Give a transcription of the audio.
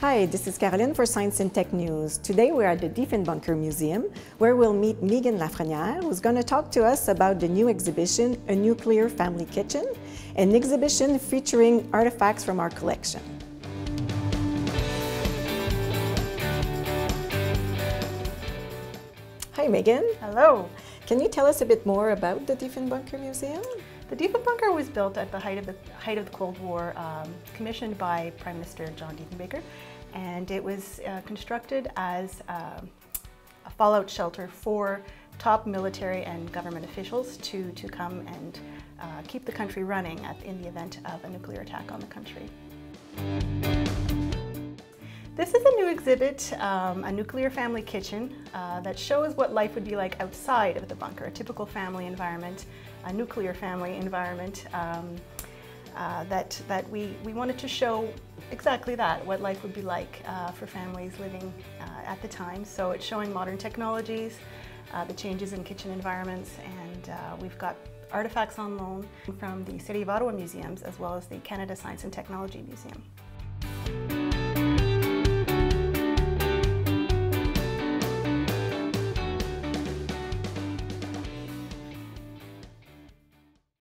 Hi, this is Caroline for Science and Tech News. Today we're at the Diefenbunker Museum where we'll meet Megan Lafrenière who's going to talk to us about the new exhibition, A Nuclear Family Kitchen, an exhibition featuring artifacts from our collection. Hi Megan. Hello. Can you tell us a bit more about the Diefenbunker Museum? The Diefenbunker bunker was built at the height of the height of the Cold War, um, commissioned by Prime Minister John Diefenbaker, and it was uh, constructed as uh, a fallout shelter for top military and government officials to, to come and uh, keep the country running at, in the event of a nuclear attack on the country. This is a new exhibit, um, a nuclear family kitchen, uh, that shows what life would be like outside of the bunker, a typical family environment, a nuclear family environment. Um, uh, that that we, we wanted to show exactly that, what life would be like uh, for families living uh, at the time. So it's showing modern technologies, uh, the changes in kitchen environments, and uh, we've got artifacts on loan from the City of Ottawa museums as well as the Canada Science and Technology Museum.